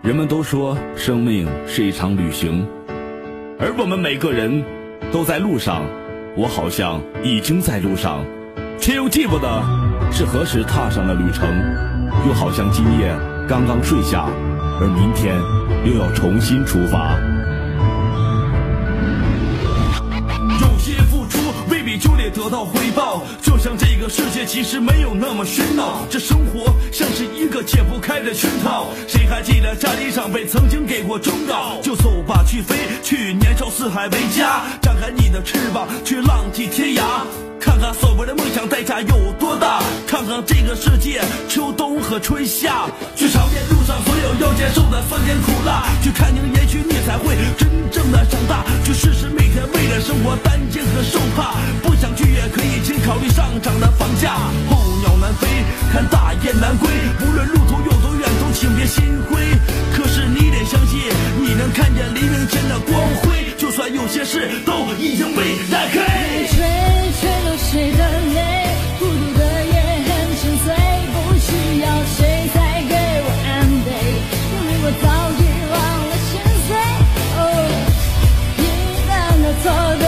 人们都说生命是一场旅行，而我们每个人都在路上。我好像已经在路上，却又记不得是何时踏上了旅程，又好像今夜刚刚睡下，而明天又要重新出发。有些付出未必就得得到回报，就像这世界其实没有那么喧闹，这生活像是一个解不开的圈套。谁还记得家里长辈曾经给过忠告？就走吧，去飞，去年少四海为家，展开你的翅膀，去浪迹天涯。看看所谓的梦想代价有多大，看看这个世界秋冬和春夏，去尝遍路上所有要接受的酸甜苦辣，去看清，也许你才会真正的长大。去试试每天为了生活担惊和受怕，不想去也可以，请考虑上涨的难归无论路途有多远都请别心灰可是你得相信你能看见黎明前的光辉就算有些事都已经被打黑你吹吹了谁的泪孤独的夜很心碎不需要谁再给我安慰。因为我早已忘了心碎哦你难道做的